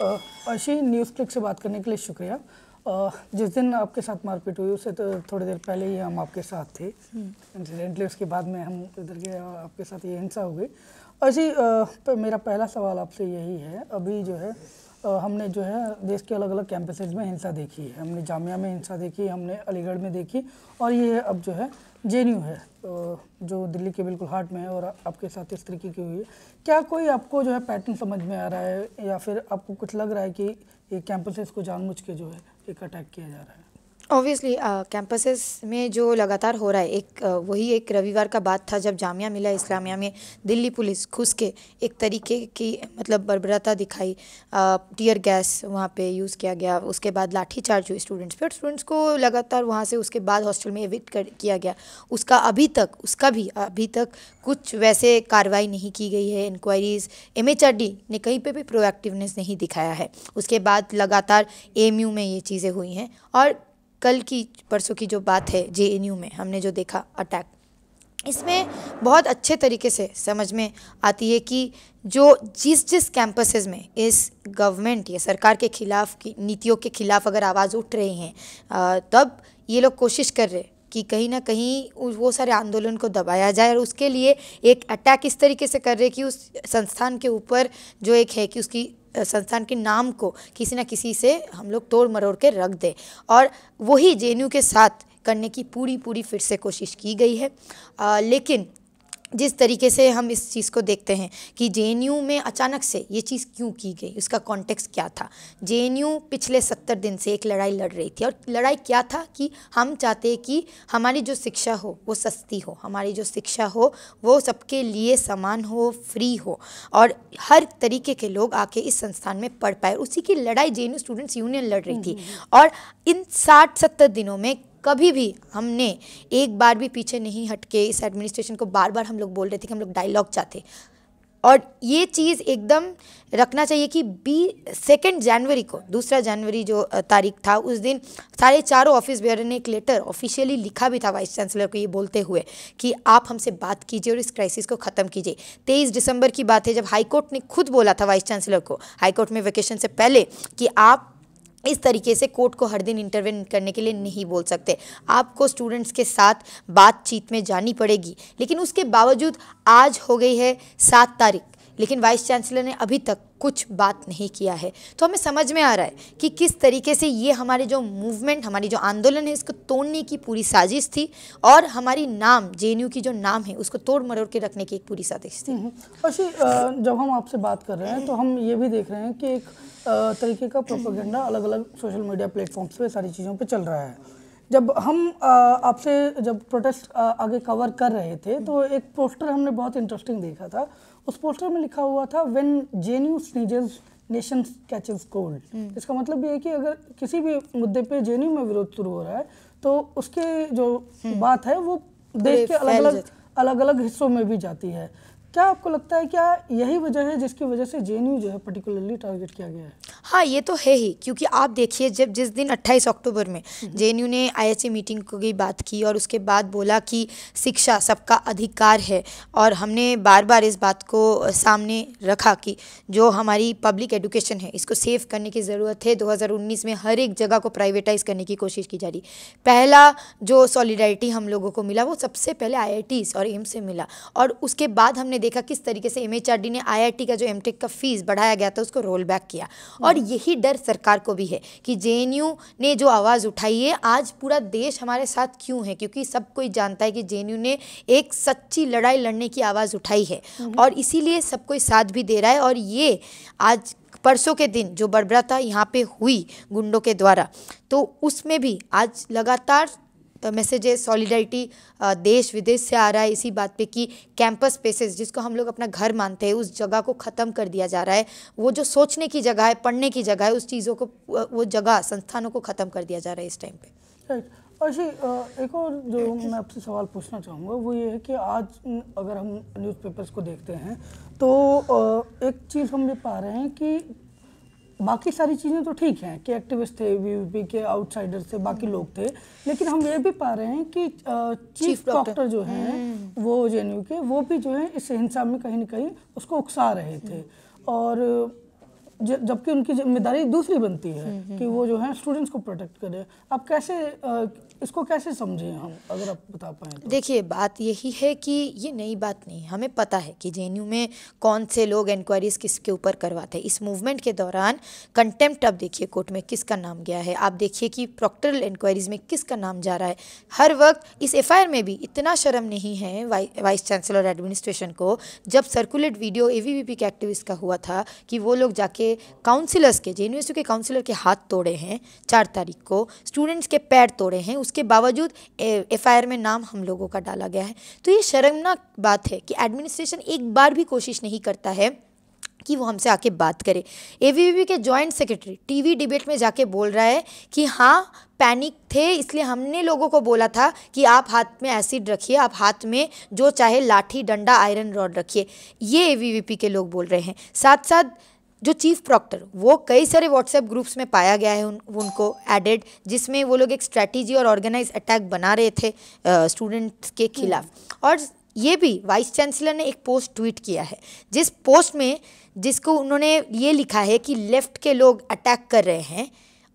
अशी news click से बात करने के लिए शुक्रिया। जिस दिन आपके साथ मारपीट हुई उससे तो थोड़ी देर पहले ही हम आपके साथ थे। इंसिडेंटली उसके बाद में हम इधर के आपके साथ ये हिंसा हो गई। ऐसी मेरा पहला सवाल आपसे यही है अभी जो है हमने जो है देश के अलग अलग कैंपसेज में हिंसा देखी है। हमने जामिया में हिंसा देखी, हमने अलीगढ़ में देखी और ये अब जो है जे है। जो दिल्ली के बिल्कुल हार्ट में है और आपके साथ इस तरीके की हुई है। क्या कोई आपको जो है पैटर्न समझ में आ रहा है या फिर आपको कुछ लग रहा है कि ये कैंपसेस को जानबूझ के जो है एक अटैक किया जा रहा है? ऑब्वियसली कैंपसेस uh, में जो लगातार हो रहा है एक uh, वही एक रविवार का बात था जब जामिया मिला इस्लामिया में दिल्ली पुलिस घुस के एक तरीके की मतलब बर्बरता दिखाई। टीयर गैस वहाँ पे यूज़ किया गया उसके बाद लाठी चार्ज हुई स्टूडेंट्स पे और स्टूडेंट्स को लगातार वहाँ से उसके बाद हॉस्टल में एविक्ट कर किया गया। उसका अभी तक उसका भी अभी तक कुछ वैसे कार्रवाई नहीं की गई है इंक्वायरीज़ एम ने कहीं पर भी प्रोएक्टिवनेस नहीं दिखाया है। उसके बाद लगातार ए में ये चीज़ें हुई हैं और कल की, परसों की जो बात है, जेएनयू में, हमने जो देखा अटैक इसमें बहुत अच्छे तरीके से समझ में आती है कि जो जिस जिस कैंपसेस में इस गवर्नमेंट या सरकार के खिलाफ की, नीतियों के खिलाफ अगर आवाज़ उठ रही हैं तब ये लोग कोशिश कर रहे कि कहीं ना कहीं वो सारे आंदोलन को दबाया जाए और उसके लिए एक अटैक इस तरीके से कर रहे कि उस संस्थान के ऊपर जो एक है कि उसकी संस्थान के नाम को किसी ना किसी से हम लोग तोड़ मरोड़ के रख दें। और वही जे के साथ करने की पूरी पूरी फिर से कोशिश की गई है। आ, लेकिन जिस तरीके से हम इस चीज़ को देखते हैं कि जेएनयू में अचानक से ये चीज़ क्यों की गई उसका कॉन्टेक्स्ट क्या था? जेएनयू पिछले सत्तर दिन से एक लड़ाई लड़ रही थी और लड़ाई क्या था कि हम चाहते कि हमारी जो शिक्षा हो वो सस्ती हो हमारी जो शिक्षा हो वो सबके लिए समान हो फ्री हो और हर तरीके के लोग आके इस संस्थान में पढ़ पाए। उसी की लड़ाई जेएनयू स्टूडेंट्स यूनियन लड़ रही थी और इन साठ सत्तर दिनों में कभी भी हमने एक बार भी पीछे नहीं हटके इस एडमिनिस्ट्रेशन को बार बार हम लोग बोल रहे थे कि हम लोग डायलॉग चाहते। और ये चीज़ एकदम रखना चाहिए कि बी सेकेंड जनवरी को, दूसरा जनवरी जो तारीख था, उस दिन सारे चारों ऑफ़िस बेयर ने एक लेटर ऑफिशियली लिखा भी था वाइस चांसलर को ये बोलते हुए कि आप हमसे बात कीजिए और इस क्राइसिस को ख़त्म कीजिए। तेईस दिसंबर की बात है जब हाईकोर्ट ने खुद बोला था वाइस चांसलर को, हाईकोर्ट में वैकेशन से पहले कि आप इस तरीके से कोर्ट को हर दिन इंटरवेन करने के लिए नहीं बोल सकते। आपको स्टूडेंट्स के साथ बातचीत में जानी पड़ेगी। लेकिन उसके बावजूद आज हो गई है सात तारीख। लेकिन वाइस चांसलर ने अभी तक कुछ बात नहीं किया है। तो हमें समझ में आ रहा है कि किस तरीके से ये हमारे जो मूवमेंट हमारी जो आंदोलन है, इसको तोड़ने की पूरी साजिश थी और हमारी नाम जे की जो नाम है, उसको तोड़ मरोड़ के रखने की एक पूरी साजिश थी। अच्छी जब हम आपसे बात कर रहे हैं तो हम ये भी देख रहे हैं कि एक तरीके का प्रोपोगेंडा अलग अलग सोशल मीडिया प्लेटफॉर्म्स पे सारी चीज़ों पे चल रहा है। जब हम आपसे जब प्रोटेस्ट आगे कवर कर रहे थे तो एक पोस्टर हमने बहुत इंटरेस्टिंग देखा था उस पोस्टर में लिखा हुआ था when JNU sneezes nation catches cold इसका मतलब ये है कि अगर किसी भी मुद्दे पे जेएनयू में विरोध शुरू हो रहा है तो उसके जो हम्म। बात है वो देश के अलग अलग अलग अलग हिस्सों में भी जाती है। क्या आपको लगता है क्या यही वजह है जिसकी वजह से जेएनयू जो है पर्टिकुलरली टारगेट किया गया है? हाँ ये तो है ही क्योंकि आप देखिए जब जिस दिन 28 अक्टूबर में जे हम्म। ने आई मीटिंग की बात की और उसके बाद बोला कि शिक्षा सबका अधिकार है और हमने बार बार इस बात को सामने रखा कि जो हमारी पब्लिक एजुकेशन है इसको सेव करने की ज़रूरत है। 2019 में हर एक जगह को प्राइवेटाइज करने की कोशिश की जा रही। पहला जो सॉलिडारिटी हम लोगों को मिला वो सबसे पहले आई और एम्स से मिला और उसके बाद हमने देखा किस तरीके से एमएचआरडी ने आईआईटी का जो एम का फ़ीस बढ़ाया गया था उसको रोल बैक किया। और यही डर सरकार को भी है कि जेएनयू ने जो आवाज़ उठाई है आज पूरा देश हमारे साथ क्यों है क्योंकि सब कोई जानता है कि जेएनयू ने एक सच्ची लड़ाई लड़ने की आवाज़ उठाई है हम्म। और इसीलिए सब कोई साथ भी दे रहा है और ये आज परसों के दिन जो बर्बरता यहाँ पे हुई गुंडों के द्वारा तो उसमें भी आज लगातार मैसेजेस सॉलिडारिटी देश विदेश से आ रहा है इसी बात पे कि कैंपस स्पेसेस जिसको हम लोग अपना घर मानते हैं, उस जगह को ख़त्म कर दिया जा रहा है। वो जो सोचने की जगह है, पढ़ने की जगह है, उस चीज़ों को वो जगह, संस्थानों को ख़त्म कर दिया जा रहा है इस टाइम पे। अच्छा एक और जो मैं आपसे सवाल पूछना चाहूँगा, वो ये है कि आज अगर हम न्यूज़पेपर्स को देखते हैं तो एक चीज़ हम ये पा रहे हैं कि बाकी सारी चीज़ें तो ठीक हैं कि एक्टिविस्ट थे वीवीपी के आउटसाइडर थे बाकी लोग थे। लेकिन हम ये भी पा रहे हैं कि चीफ डॉक्टर जो हैं हम्म। वो जेएनयू के वो भी जो है इस हिंसा में कहीं ना कहीं उसको उकसा रहे थे। और ज- जबकि उनकी ज़िम्मेदारी दूसरी बनती है कि वो जो है स्टूडेंट्स को प्रोटेक्ट करें। आप कैसे इसको कैसे समझें हम अगर आप बता पाएँ तो? देखिए बात यही है कि ये नई बात नहीं हमें पता है कि जे में कौन से लोग इंक्वायरीज किसके ऊपर करवाते हैं। इस मूवमेंट के दौरान कंटेम्प्ट अब देखिए कोर्ट में किसका नाम गया है। आप देखिए कि प्रॉक्टरल इंक्वायरीज में किसका नाम जा रहा है। हर वक्त इस एफ़ में भी इतना शर्म नहीं है वाइ, वाइस चांसलर एडमिनिस्ट्रेशन को। जब सर्कुलेट वीडियो ए के एक्टिविस्ट का हुआ था कि वो लोग जाके काउंसिलर्स के, जे के काउंसिलर के हाथ तोड़े हैं, चार तारीख को। स्टूडेंट्स के पैर तोड़े हैं। उसके बावजूद एफआईआर में नाम हम लोगों का डाला गया है। तो ये शर्मनाक बात है कि एडमिनिस्ट्रेशन एक बार भी कोशिश नहीं करता है कि वो हमसे आके बात करे। ए के जॉइंट सेक्रेटरी टीवी डिबेट में जाके बोल रहा है कि हाँ पैनिक थे, इसलिए हमने लोगों को बोला था कि आप हाथ में एसिड रखिए, आप हाथ में जो चाहे लाठी, डंडा आयरन रॉड रखिए। ये ए के लोग बोल रहे हैं। साथ साथ जो चीफ प्रॉक्टर वो कई सारे व्हाट्सएप ग्रुप्स में पाया गया है उन, उनको एडेड जिसमें वो लोग एक स्ट्रैटेजी और ऑर्गेनाइज अटैक बना रहे थे स्टूडेंट्स के खिलाफ। और ये भी वाइस चांसलर ने एक पोस्ट ट्वीट किया है जिस पोस्ट में जिसको उन्होंने ये लिखा है कि लेफ़्ट के लोग अटैक कर रहे हैं।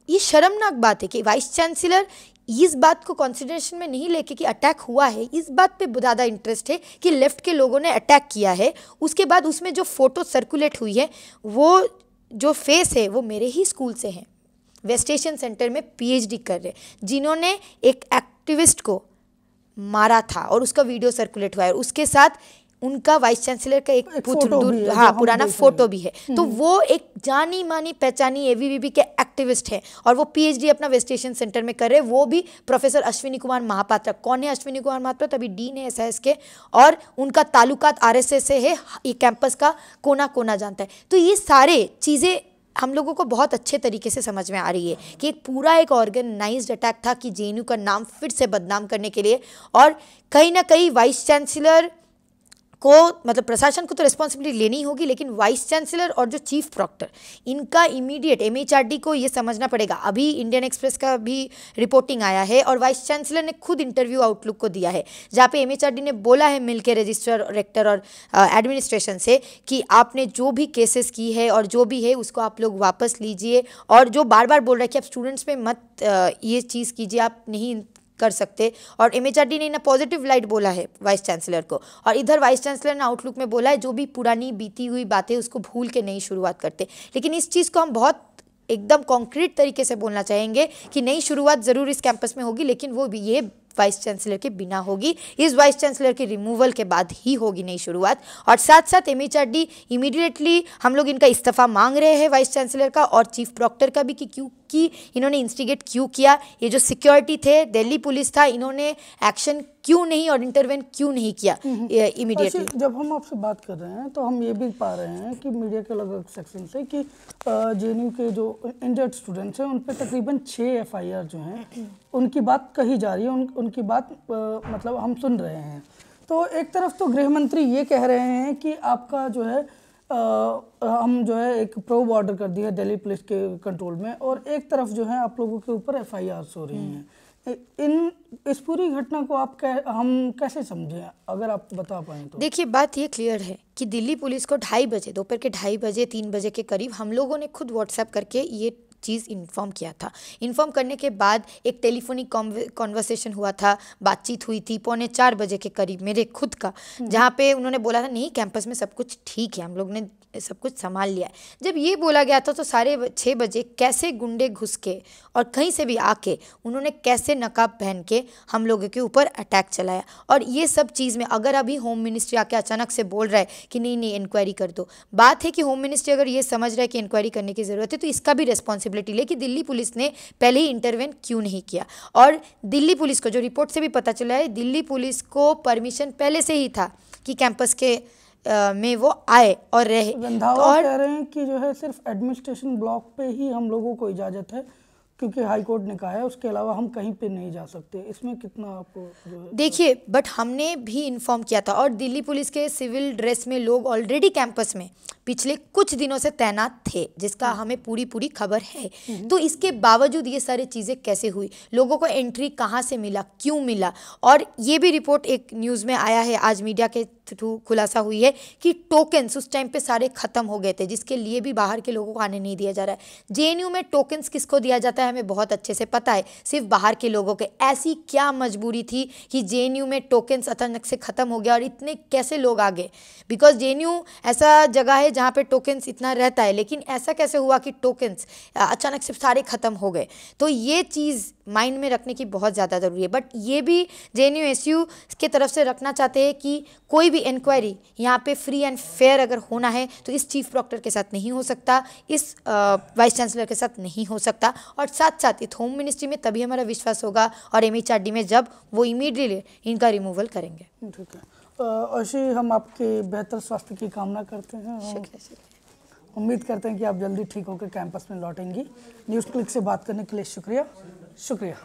ये शर्मनाक बात है कि वाइस चांसलर इस बात को कंसिडरेशन में नहीं लेके कि अटैक हुआ है, इस बात पे ज़्यादा इंटरेस्ट है कि लेफ़्ट के लोगों ने अटैक किया है। उसके बाद उसमें जो फ़ोटो सर्कुलेट हुई है, वो जो फेस है, वो मेरे ही स्कूल से हैं। वेस्टेशन सेंटर में पीएचडी कर रहे जिन्होंने एक एक्टिविस्ट को मारा था और उसका वीडियो सर्कुलेट हुआ है। उसके साथ उनका वाइस चांसलर का एक, एक फ़ोटो दूर- हाँ पुराना फ़ोटो भी है। तो वो एक जानी मानी पहचानी एवीवीपी के एक्टिविस्ट हैं और वो पीएचडी अपना वेस्टेशन सेंटर में कर रहे हैं। वो भी प्रोफेसर अश्विनी कुमार महापात्रा कौन है अश्विनी कुमार महापात्रा तभी डीन है एसआईएस के और उनका ताल्लुकात आरएसएस से है ये कैंपस का कोना कोना जानता है। तो ये सारे चीज़ें हम लोगों को बहुत अच्छे तरीके से समझ में आ रही है कि एक पूरा एक ऑर्गेनाइज्ड अटैक था कि जेएनयू का नाम फिर से बदनाम करने के लिए। और कहीं ना कहीं वाइस चांसलर को मतलब प्रशासन को तो रिस्पॉन्सिबिलिटी लेनी होगी लेकिन वाइस चांसलर और जो चीफ प्रॉक्टर इनका इमीडिएट एमएचआरडी को ये समझना पड़ेगा। अभी इंडियन एक्सप्रेस का भी रिपोर्टिंग आया है और वाइस चांसलर ने खुद इंटरव्यू आउटलुक को दिया है जहाँ पे एमएचआरडी ने बोला है मिल के रजिस्ट्रार रेक्टर और एडमिनिस्ट्रेशन से कि आपने जो भी केसेस की है और जो भी है उसको आप लोग वापस लीजिए और जो बार बार बोल रहा है कि आप स्टूडेंट्स पे मत अ, ये चीज़ कीजिए आप नहीं कर सकते। और एम एच ने ना पॉजिटिव लाइट बोला है वाइस चांसलर को। और इधर वाइस चांसलर ने आउटलुक में बोला है, जो भी पुरानी बीती हुई बातें उसको भूल के नई शुरुआत करते। लेकिन इस चीज़ को हम बहुत एकदम कॉन्क्रीट तरीके से बोलना चाहेंगे कि नई शुरुआत ज़रूर इस कैंपस में होगी, लेकिन वो भी ये वाइस चांसलर के बिना होगी। इस वाइस चांसलर के रिमूवल के बाद ही होगी नई शुरुआत। और साथ साथ एम एच इमीडिएटली हम लोग इनका इस्तीफा मांग रहे हैं वाइस चांसलर का और चीफ प्रॉक्टर का भी कि क्यों कि इन्होंने इंस्टिगेट क्यों किया? ये जो सिक्योरिटी थे दिल्ली पुलिस था इन्होंने एक्शन क्यों नहीं और इंटरवेन क्यों नहीं किया? इमीडिएटली जब हम आपसे बात कर रहे हैं तो हम ये भी पा रहे हैं कि मीडिया के अलग अलग सेक्शन से कि जे के जो इंजर्ड स्टूडेंट्स हैं उन पर तकरीबन छः एफ़ जो हैं उनकी बात कही जा रही है उन, उनकी बात अ, मतलब हम सुन रहे हैं। तो एक तरफ़ तो गृह मंत्री ये कह रहे हैं कि आपका जो है हम जो है एक प्रोब ऑर्डर कर दिया दिल्ली पुलिस के कंट्रोल में और एक तरफ़ जो है आप लोगों के ऊपर एफ़ आई हो रही हैं। इन इस पूरी घटना को आप कै, हम कैसे समझें अगर आप बता पाए तो? देखिए बात ये क्लियर है कि दिल्ली पुलिस को ढाई बजे दोपहर के ढाई बजे तीन बजे के करीब हम लोगों ने खुद व्हाट्सएप करके ये चीज़ इन्फॉर्म किया था। इन्फॉर्म करने के बाद एक टेलीफोनिक कॉन्वर्सेशन हुआ था बातचीत हुई थी पौने चार बजे के करीब मेरे खुद का जहाँ पे उन्होंने बोला था नहीं कैंपस में सब कुछ ठीक है हम लोग ने सब कुछ संभाल लिया है। जब ये बोला गया था तो साढ़े छः बजे कैसे गुंडे घुस के और कहीं से भी आके उन्होंने कैसे नकाब पहन के हम लोगों के ऊपर अटैक चलाया। और ये सब चीज़ में अगर अभी होम मिनिस्ट्री आके अचानक से बोल रहा है कि नहीं नहीं इंक्वायरी कर दो बात है कि होम मिनिस्ट्री अगर ये समझ रहा है कि इंक्वायरी करने की ज़रूरत है तो इसका भी रिस्पॉन्सिबिलिटी ले कि दिल्ली पुलिस ने पहले ही इंटरवेन क्यों नहीं किया। और दिल्ली पुलिस को जो रिपोर्ट से भी पता चला है दिल्ली पुलिस को परमिशन पहले से ही था कि कैंपस के आ, में वो आए और रहे। तो और कह रहे हैं कि जो है सिर्फ़ एडमिनिस्ट्रेशन ब्लॉक पे ही हम लोगों को इजाज़त है। क्योंकि हाई कोर्ट ने कहा है उसके अलावा हम कहीं पे नहीं जा सकते। इसमें कितना आपको देखिए बट हमने भी इन्फॉर्म किया था और दिल्ली पुलिस के सिविल ड्रेस में लोग ऑलरेडी कैंपस में पिछले कुछ दिनों से तैनात थे जिसका हमें पूरी पूरी खबर है। तो इसके बावजूद ये सारी चीज़ें कैसे हुई? लोगों को एंट्री कहाँ से मिला? क्यों मिला? और ये भी रिपोर्ट एक न्यूज़ में आया है आज मीडिया के थ्रू खुलासा हुई है कि टोकन्स उस टाइम पे सारे ख़त्म हो गए थे, जिसके लिए भी बाहर के लोगों को आने नहीं दिया जा रहा है। जे में टोकन्स किसको दिया जाता है, हमें बहुत अच्छे से पता है। सिर्फ़ बाहर के लोगों के। ऐसी क्या मजबूरी थी कि जेएनयू में टोकन्स अचानक से ख़त्म हो गया और इतने कैसे लोग आ गए? बिकॉज़ जेएनयू ऐसा जगह है जहाँ पर टोकन्स इतना रहता है, लेकिन ऐसा कैसे हुआ कि टोकन्स अचानक से सारे ख़त्म हो गए? तो ये चीज़ माइंड में रखने की बहुत ज़्यादा ज़रूरी है। बट ये भी J N U S U के तरफ़ से रखना चाहते हैं कि कोई भी इंक्वायरी यहाँ पे फ्री एंड फेयर अगर होना है तो इस चीफ प्रॉक्टर के साथ नहीं हो सकता इस वाइस चांसलर के साथ नहीं हो सकता। और साथ साथ इस होम मिनिस्ट्री में तभी हमारा विश्वास होगा और एम एच में जब वो इमीडिएटली इनका रिमूवल करेंगे। ठीक है। ऐसे हम आपके बेहतर स्वास्थ्य की कामना करते हैं। शुक्रिया शुक्रिया। उम्मीद करते हैं कि आप जल्दी ठीक होकर कैंपस में लौटेंगी। न्यूज़ क्लिक से बात करने के लिए शुक्रिया। शुक्रिया।